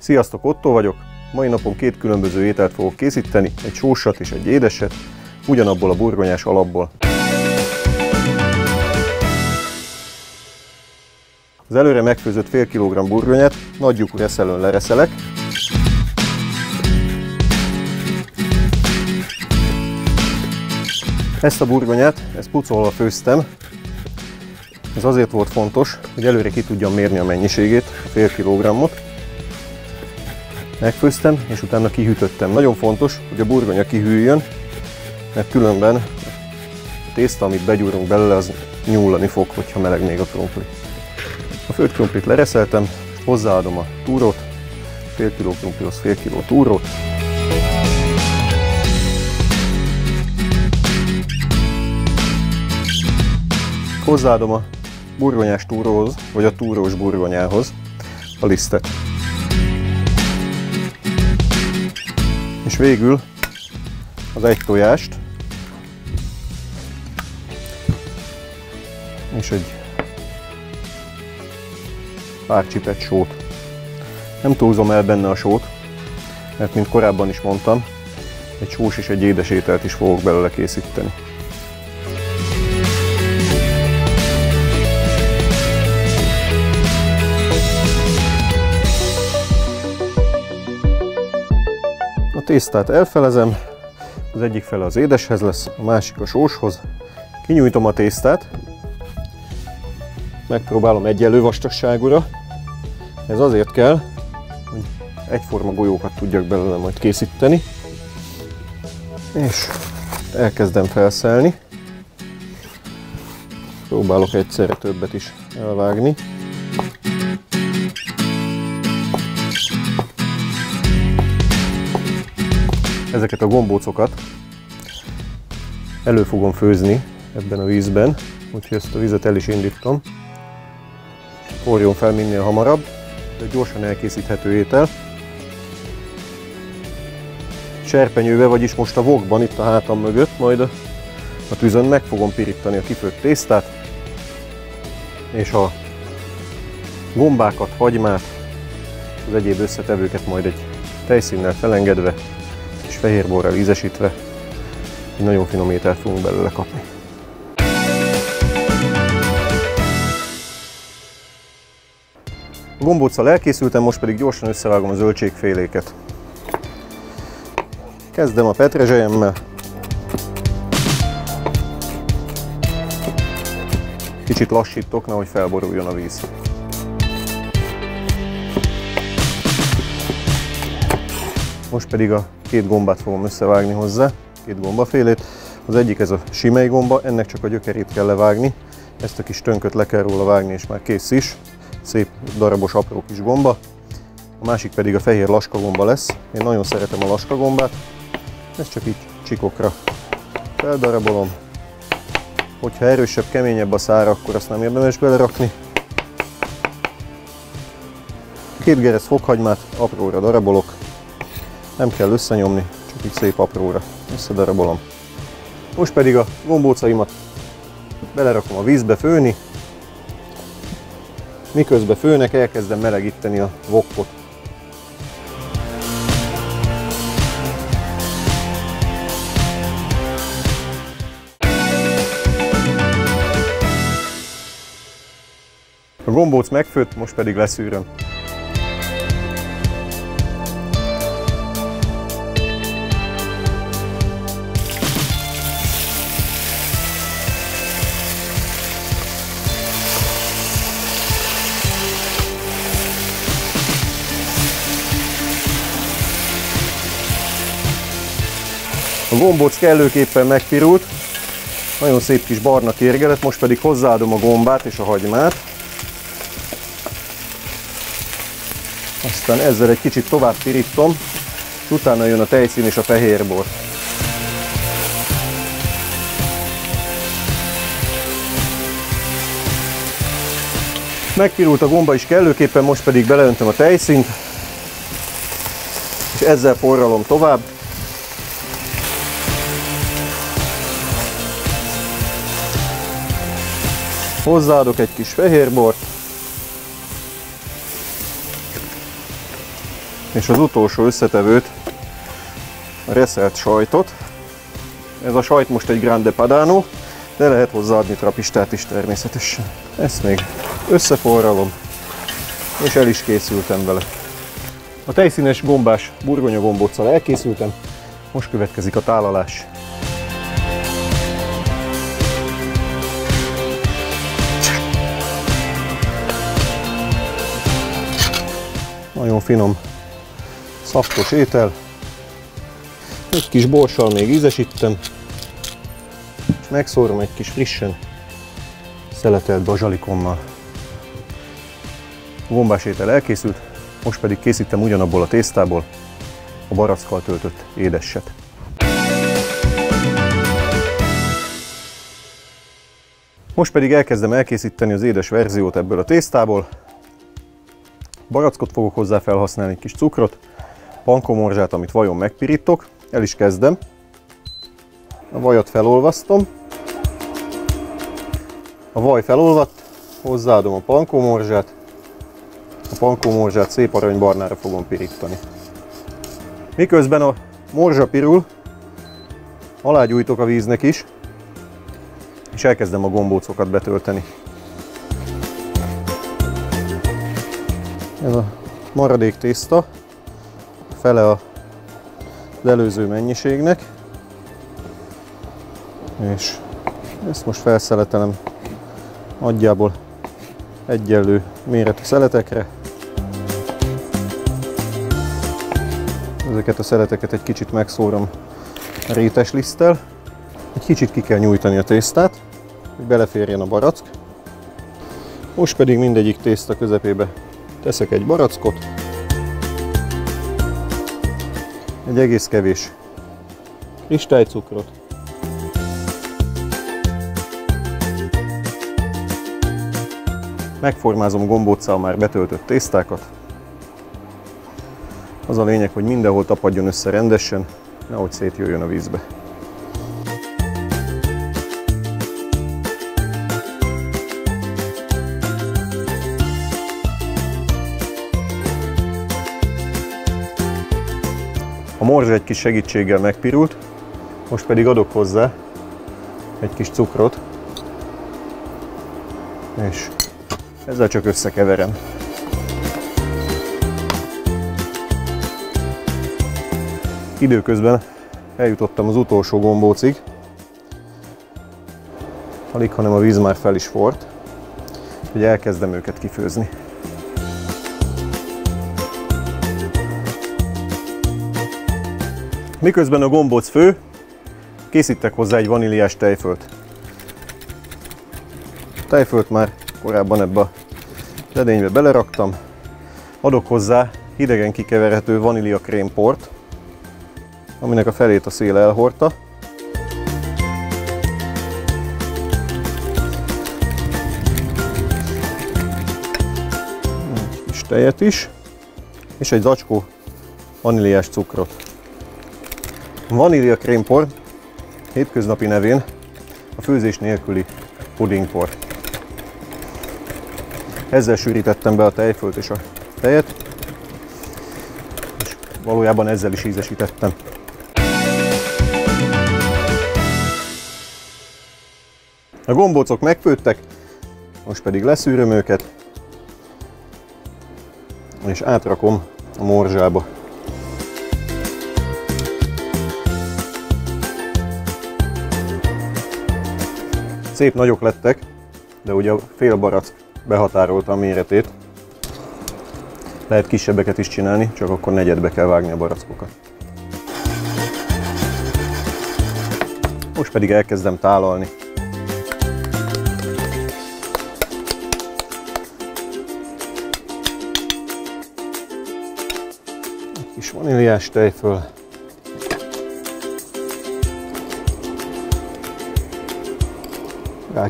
Sziasztok, Otto vagyok! Mai napon két különböző ételt fogok készíteni, egy sósat és egy édeset, ugyanabból a burgonyás alapból. Az előre megfőzött fél kilogramm burgonyát nagy lyukú reszelőn lereszelek. Ezt a burgonyát, ezt pucolva főztem. Ez azért volt fontos, hogy előre ki tudjam mérni a mennyiségét, fél kilogrammot. Megfőztem, és utána kihűtöttem. Nagyon fontos, hogy a burgonya kihűljön, mert különben a tészta, amit begyúrunk belőle, az nyúlani fog, hogyha meleg még a krumpli. A főtt krumplit lereszeltem, hozzáadom a túrót, fél kiló krumplihoz fél kiló túrót, hozzáadom a burgonyás túróhoz, vagy a túrós burgonyához a lisztet. És végül az egy tojást, és egy pár csipet sót. Nem túlzom el benne a sót, mert mint korábban is mondtam, egy sós és egy édes ételt is fogok belőle készíteni. Tésztát elfelezem, az egyik fele az édeshez lesz, a másik a sóshoz. Kinyújtom a tésztát, megpróbálom egyenlő vastagságúra. Ez azért kell, hogy egyforma golyókat tudjak belőle majd készíteni. És elkezdem felszelni. Próbálok egyszerre többet is elvágni. Ezeket a gombócokat elő fogom főzni ebben a vízben, úgyhogy ezt a vizet el is indítom. Forjon fel minél hamarabb, de gyorsan elkészíthető étel. Serpenyővel, vagyis most a vokban, itt a hátam mögött, majd a, a tűzön meg fogom pirítani a kifőtt tésztát, és a gombákat, hagymát, az egyéb összetevőket majd egy tejszínnel felengedve és fehérborral ízesítve egy nagyon finom ételt fogunk belőle kapni. A gombóccal elkészültem, most pedig gyorsan összevágom a zöldségféléket. Kezdem a petrezselyemmel. Kicsit lassítok, nehogy felboruljon a víz. Most pedig a két gombát fogom összevágni hozzá, két gombafélét. Az egyik ez a simei gomba, ennek csak a gyökerét kell levágni. Ezt a kis tönköt le kell róla vágni, és már kész is. Szép darabos apró kis gomba. A másik pedig a fehér laskagomba lesz. Én nagyon szeretem a laskagombát. Ezt csak így csikokra feldarabolom. Hogyha erősebb, keményebb a szára, akkor azt nem érdemes belerakni. Két geresz fokhagymát apróra darabolok, nem kell összenyomni, csak így szép apróra összedarabolom. Most pedig a gombócaimat belerakom a vízbe főni, miközben főnek elkezdem melegíteni a vokkot. A gombóc megfőtt, most pedig leszűröm. Gombóc kellőképpen megpirult, nagyon szép kis barna kérgelet, most pedig hozzáadom a gombát és a hagymát. Aztán ezzel egy kicsit tovább pirítom, és utána jön a tejszín és a fehérbor. Megpirult a gomba is kellőképpen, most pedig beleöntöm a tejszínt, és ezzel forralom tovább. Hozzáadok egy kis fehérbort. És az utolsó összetevőt, a reszelt sajtot. Ez a sajt most egy Grande Padano, de lehet hozzáadni trapistát is természetesen. Ezt még összeforralom, és el is készültem vele. A tejszínes gombás burgonya gombóccal elkészültem, most következik a tálalás. Finom, szaftos étel. Egy kis borssal még ízesítem, és megszórom egy kis frissen szeletelt bazsalikommal. A gombás étel elkészült, most pedig készítem ugyanabból a tésztából a barackkal töltött édesset. Most pedig elkezdem elkészíteni az édes verziót ebből a tésztából. Barackot fogok hozzá felhasználni, kis cukrot, pankomorzsát, amit vajon megpirítok. El is kezdem. A vajat felolvasztom. A vaj felolvadt, hozzáadom a pankómorzsát, a pankómorzsát szép aranybarnára fogom pirítani. Miközben a morzsa pirul, alágyújtok a víznek is, és elkezdem a gombócokat betölteni. Ez a maradék tészta, fele a előző mennyiségnek, és ezt most felszeletelem nagyjából egyenlő méretű szeletekre. Ezeket a szeleteket egy kicsit megszórom rétes liszttel. Egy kicsit ki kell nyújtani a tésztát, hogy beleférjen a barack. Most pedig mindegyik tészta közepébe teszek egy barackot. Egy egész kevés kristálycukrot. Megformázom gombóccal már betöltött tésztákat. Az a lényeg, hogy mindenhol tapadjon össze rendesen, nehogy szétjöjjön a vízbe. A morzsa egy kis segítséggel megpirult, most pedig adok hozzá egy kis cukrot, és ezzel csak összekeverem. Időközben eljutottam az utolsó gombócig, alig, hanem a víz már fel is fort, hogy elkezdem őket kifőzni. Miközben a gombóc fő, készítek hozzá egy vaníliás tejfölt. A tejfölt már korábban ebbe a ledénybe beleraktam. Adok hozzá hidegen kikeverhető vanília krémport, aminek a felét a szél elhordta. Egy tejet is, és egy zacskó vaníliás cukrot. Vanília krémpor hétköznapi nevén a főzés nélküli pudingpor. Ezzel sűrítettem be a tejfölt és a tejet, és valójában ezzel is ízesítettem. A gombócok megfőttek, most pedig leszűröm őket, és átrakom a morzsába. Szép nagyok lettek, de ugye a fél barack behatárolta a méretét. Lehet kisebbeket is csinálni, csak akkor negyedbe kell vágni a barackokat. Most pedig elkezdem tálalni. Egy kis vaníliás tejföl.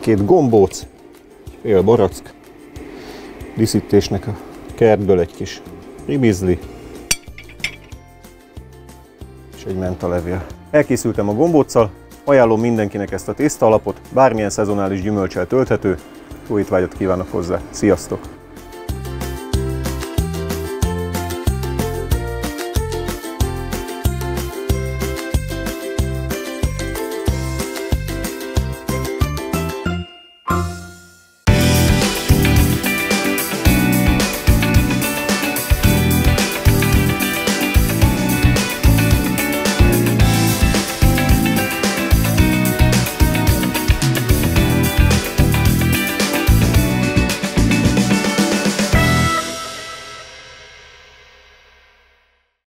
Két gombóc, fél barack, díszítésnek a kertből egy kis ribizli, és egy mentalevél. Elkészültem a gombóccal, ajánlom mindenkinek ezt a tészta alapot, bármilyen szezonális gyümölcsel tölthető, jó étvágyat kívánok hozzá. Sziasztok!